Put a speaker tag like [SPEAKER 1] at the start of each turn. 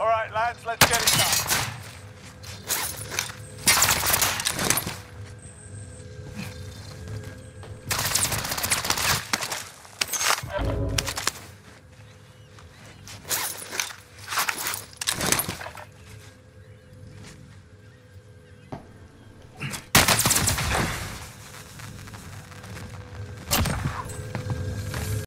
[SPEAKER 1] All right, lads, let's get it done.